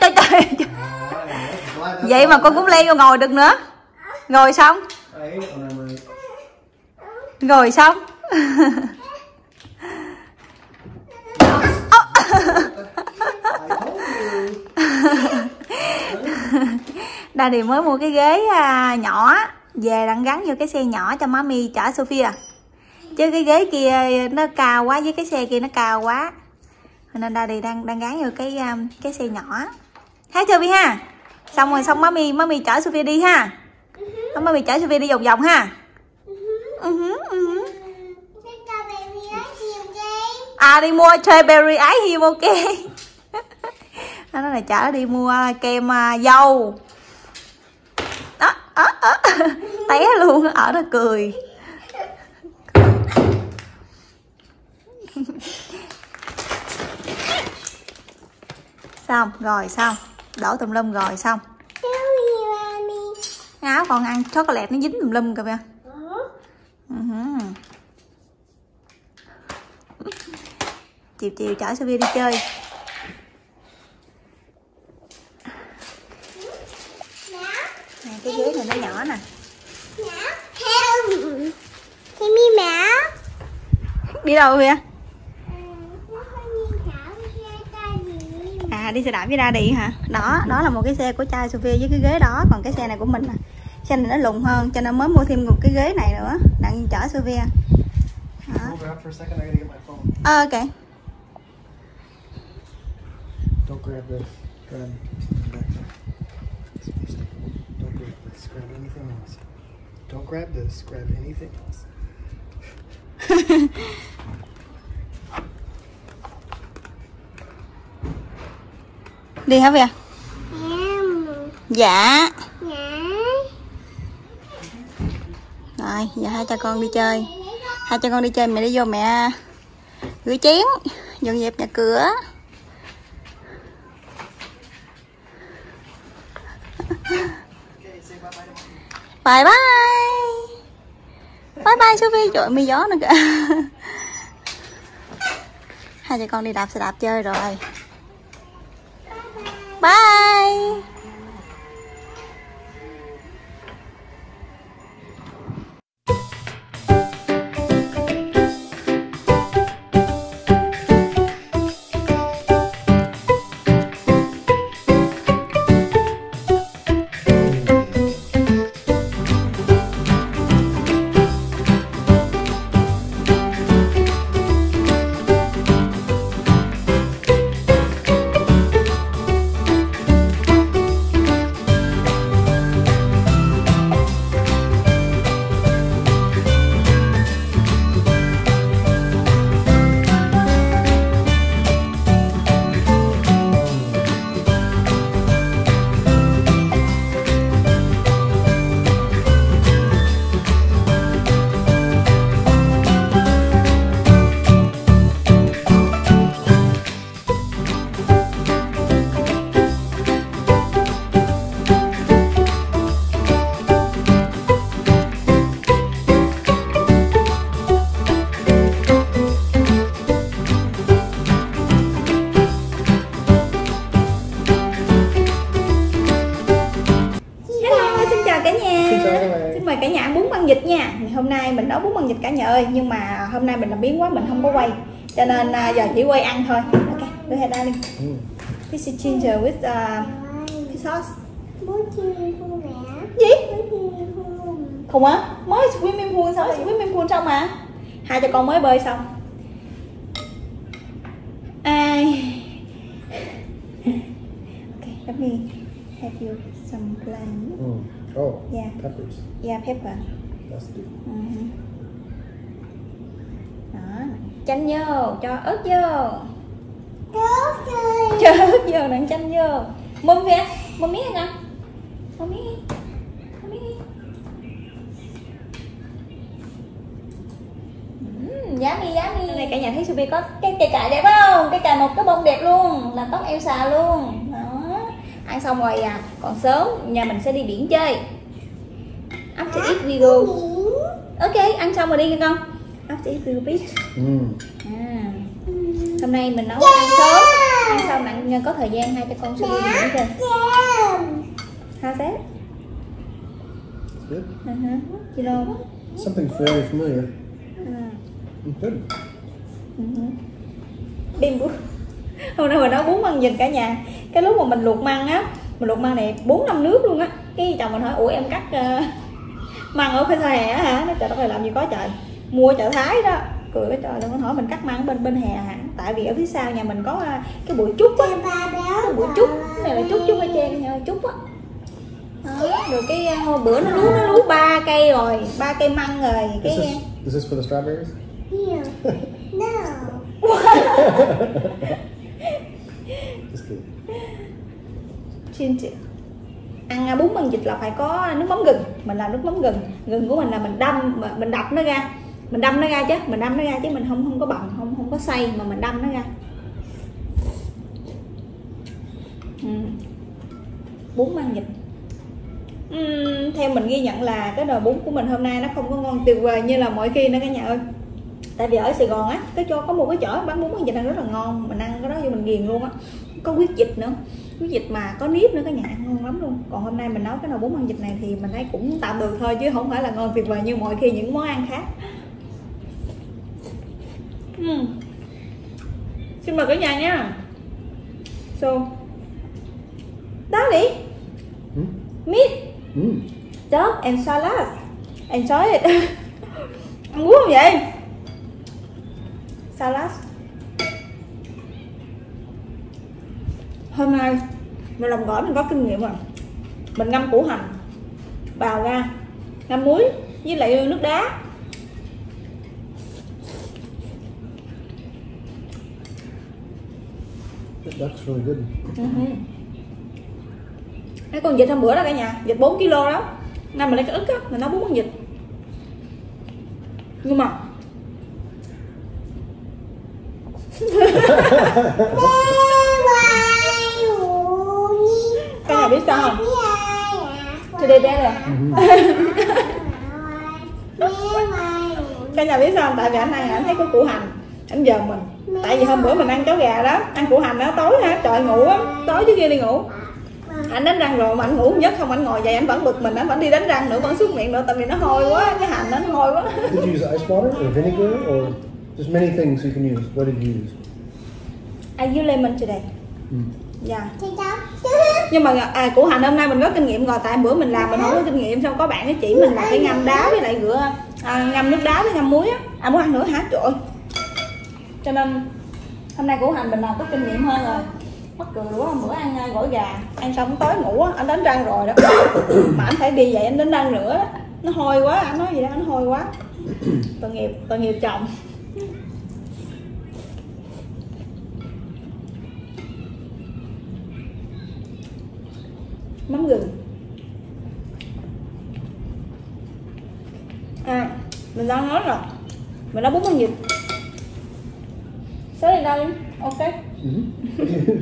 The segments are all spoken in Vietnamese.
trời trời trời vậy mà con cũng leo vô ngồi được nữa. Ngồi xong. Ngồi xong. Đa thì mới mua cái ghế à, nhỏ về đang gắn vô cái xe nhỏ cho mami chở Sophia. Chứ cái ghế kia nó cao quá với cái xe kia nó cao quá. Nên Daddy đang đang gắn vô cái um, cái xe nhỏ. Thấy chưa Vi ha. Xong rồi xong mami mami chở Sophia đi ha. Xong mami chở Sophia đi vòng vòng ha. Ừ ừ à đi mua strawberry ái hiêu ok. Nó là chở đi mua kem à, dâu. Đó, đó, đó. té luôn ở đó cười xong rồi xong. Đổ tùm lum rồi xong. Áo còn ăn chocolate nó dính tùm lum kìa hứ. chiều chiều chở Sophia đi chơi. Nè cái ghế này nó nhỏ nè. Đi đâu vậy à đi xe đạp với Daddy hả đó đó là một cái xe của trai Sophia với cái ghế đó còn cái xe này của mình nè xe này nó lùn hơn cho nên mới mua thêm một cái ghế này nữa đặng chở Sophia đó. Ờ, ok Don't grab this. Grab back there. Don't grab this. Grab anything else. Don't grab this. Grab anything else. đi hả Vy dạ. Rồi giờ hai cha con đi chơi. Hai cha con đi chơi mẹ đi vô mẹ rửa chén dọn dẹp nhà cửa. Bye bye. Bye bye Sophie. Trời mi gió nữa kìa. Hai cha con đi đạp xe đạp chơi rồi bye hôm nay mình nấu bún băng vịt cả nhà ơi, nhưng mà hôm nay mình làm biến quá mình không có quay. Cho nên à, giờ chỉ quay ăn thôi. Ok, go ahead darling. Mm. This is ginger with uh, sauce. Gì? Không á, mới swimming pool sao? Swimming pool xong mà. Hai cho con mới bơi xong. Ai. Okay, let me have you some plain. Mm. Oh, Yeah. peppers. Yeah, pepper. Ừ. Đó, chanh vô, cho ớt vô. Cho ớt vô, nặng chanh vô. Mâm phía, mâm miếng hả con? Mâm miếng đi. Mâm miếng đi. Ừm, Giá mi, giá mi Này cả nhà thấy Subi có cái cây cài đẹp không? Cây cài một cái bông đẹp luôn Làm tóc Elsa luôn Đó Ăn xong rồi à Còn sớm nhà mình sẽ đi biển chơi After eat we go Ok, ăn xong rồi đi nha con After eat we go beach Mm. à. Hôm nay mình nấu ăn sớm ăn xong bạn có thời gian hai cho con Sophia nghỉ chơi How's that? It's good. You know, Something fairly familiar. uh, Mm, Good. uh-huh. Bim bú Hôm nay mình nấu bún măng vịt cả nhà Cái lúc mà mình luộc măng á Mình luộc măng này 4 năm nước luôn á Cái chồng mình hỏi ủa em cắt ờ, măng ở phía hè á hả? Nó trời đất ơi làm gì có trời. Mua chợ Thái đó. Cười cái trời luôn nó hỏi mình cắt măng bên bên hè hả? Tại vì ở phía sau nhà mình có ờ, cái bụi trúc á. Cái bụi trúc cái này là trúc trúc ở trên nha trúc á. Rồi cái ờ, hôm bữa nó lú nó lú ba cây rồi ba cây măng rồi. Is cái this, is this for the strawberries? Just kidding. Ăn bún măng vịt là phải có nước mắm gừng. Mình làm nước mắm gừng. Gừng của mình là mình đâm mình đập nó ra. Mình đâm nó ra chứ mình đâm nó ra chứ mình không không có bận không không có xay mà mình đâm nó ra. Ừ. bún măng vịt. Uhm, theo mình ghi nhận là cái nồi bún của mình hôm nay nó không có ngon tuyệt vời như là mọi khi nữa cả nhà ơi. Tại vì ở Sài Gòn á cái cho có một cái chỗ bán bún măng vịt ăn rất là ngon. Mình ăn cái đó vô mình ghiền luôn á. Có huyết dịch nữa huyết dịch mà có nếp nữa cả nhà ăn ngon lắm luôn. Còn hôm nay mình nấu cái nồi bún măng vịt này thì mình thấy cũng tạm được thôi chứ không phải là ngon tuyệt vời như mọi khi những món ăn khác. Ừm. xin mời cả nhà nha. So. Daddy Hmm? meat. Mm. dog and salad. Enjoy it. Ăn bún không vậy? Salad hôm nay mình làm gỏi mình có kinh nghiệm rồi mình ngâm củ hành bào ra ngâm muối với lại nước đá. That looks really good. cái con vịt hôm bữa đó cả nhà vịt 4 kg đó. Năm mình lấy cái ức á mình nấu bún con vịt nhưng mà cả nhà biết sao không? Thì đây bé rồi cả nhà biết sao không? Tại vì anh ăn anh thấy có củ hành. Anh giờ mình. Tại vì hôm bữa mình ăn cháo gà đó ăn củ hành đó tối ha trời ngủ á tối trước kia đi ngủ. Anh đánh răng rồi mà anh ngủ nhất không anh ngồi dậy anh vẫn bực mình anh vẫn đi đánh răng nữa vẫn súc miệng nữa tại vì nó hôi quá cái hành nó hôi quá. Did you use ice water or vinegar or there's many things you can use. What did you use? I use lemon today. Mm. Dạ. Nhưng mà à củ hành hôm nay mình có kinh nghiệm rồi tại bữa mình làm mình không có kinh nghiệm xong có bạn nó chỉ mình là cái ngâm đá với lại rửa à, ngâm nước đá với ngâm muối á. À muốn ăn nữa hả? Trời cho nên hôm nay củ hành mình làm có kinh nghiệm hơn rồi. Mắc cười quá bữa ăn à, gỏi gà ăn xong tối ngủ á anh đánh răng rồi đó. Mà anh phải đi dậy anh đánh răng nữa đó. nó hôi quá anh nói gì đó anh hôi quá. Tội nghiệp tội nghiệp chồng mắm gừng. À mình đang nói rồi. Mình đã bún măng vịt Sorry darling okay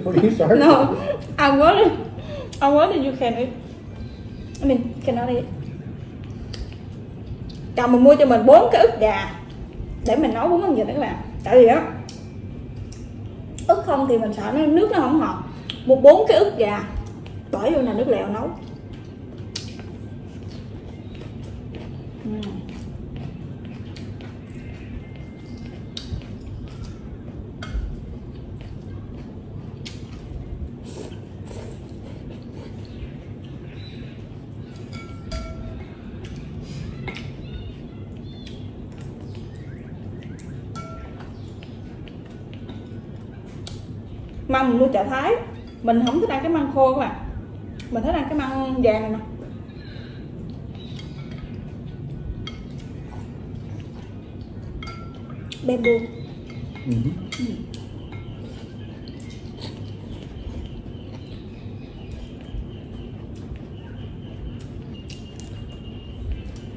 what are you sorry? no. I wanted I wanted you can eat I mean cannot eat chồng mình mua cho mình bốn cái ức gà để mình nấu bún măng vịt các bạn. Tại vì á ức không thì mình sợ nó nước nó không ngọt mua bốn cái ức gà bỏ vô là nước lèo nấu. Ừ. Măng mình mua chợ thái. Mình không thích ăn cái măng khô các bạn mình thích ăn cái măng vàng này nè. Bamboo ừ.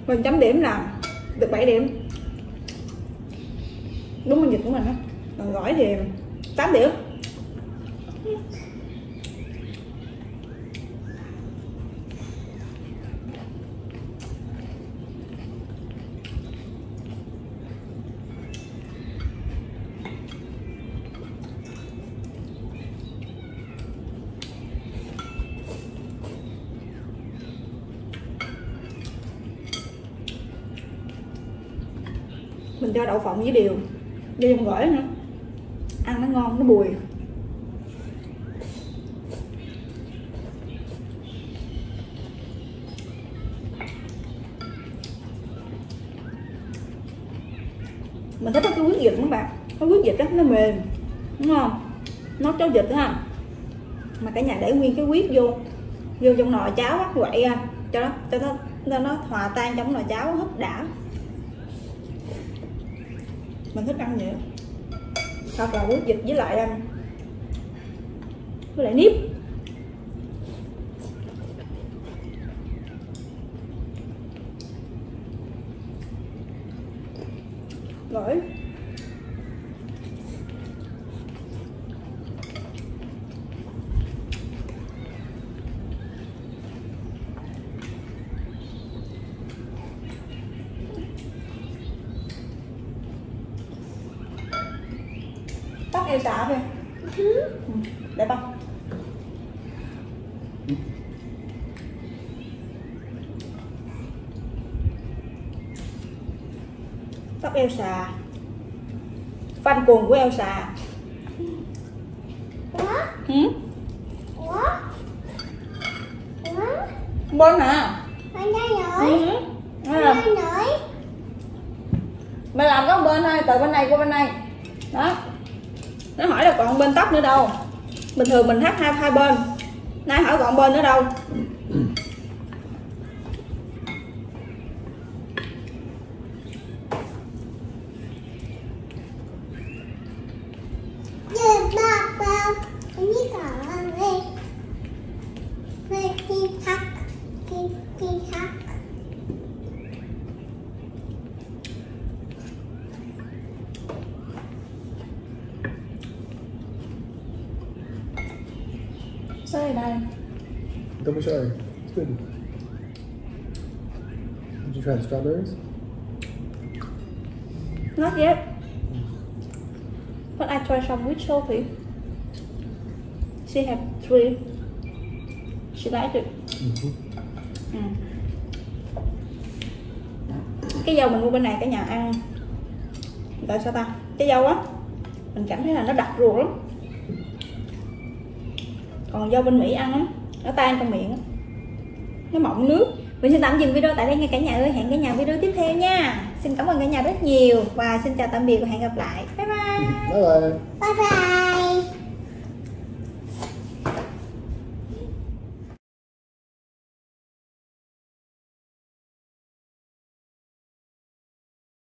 mình chấm điểm là được 7 điểm. Đúng mình dịch của mình á. Còn gỏi thì 8 điểm. Mình cho đậu phộng với điều vô trong gỏi nữa. Ăn nó ngon, nó bùi. Mình thích cái huyết vịt các bạn. Cái huyết vịt đó, nó mềm, đúng không? Nó cháo vịt ha. Mà cả nhà để nguyên cái huyết vô vô trong nồi cháo á, quậy ra, cho nó cho nó cho nó hòa tan trong nồi cháo, húp đã mình thích ăn vậy hoặc là quýt vịt với lại um, với lại nếp. Gỏi tóc yêu xạ kìa ừ. đẹp không tóc Elsa fan cuồng của Elsa Ủa? ừ? Ủa? Ủa? Bon hả? Bên đây Ừ. nổi À, Bên đây nổi mày làm có bên thôi, từ bên này qua bên này Đó nó hỏi là còn bên tóc nữa đâu. Bình thường mình thắt hai hai bên. Nay hỏi còn bên nữa đâu Giờ ba bao Cái gì cả về Về đi thắt Đi, đi thắt Sao đây đây Double cherry. It's good. Did you try the strawberries? Not yet But I try some with Sophie She have three She liked it Mm-hmm. Ừ. cái dâu mình mua bên này cả nhà ăn gọi sao ta cái dâu á mình cảm thấy là nó đặc ruột lắm còn dâu bên mỹ ăn á nó tan trong miệng. Á nó mọng nước. Mình xin tạm dừng video tại đây nha cả nhà ơi. Hẹn cả nhà video tiếp theo nha. Xin cảm ơn cả nhà rất nhiều. Và xin chào tạm biệt và hẹn gặp lại. Bye bye. Bye bye. Bye bye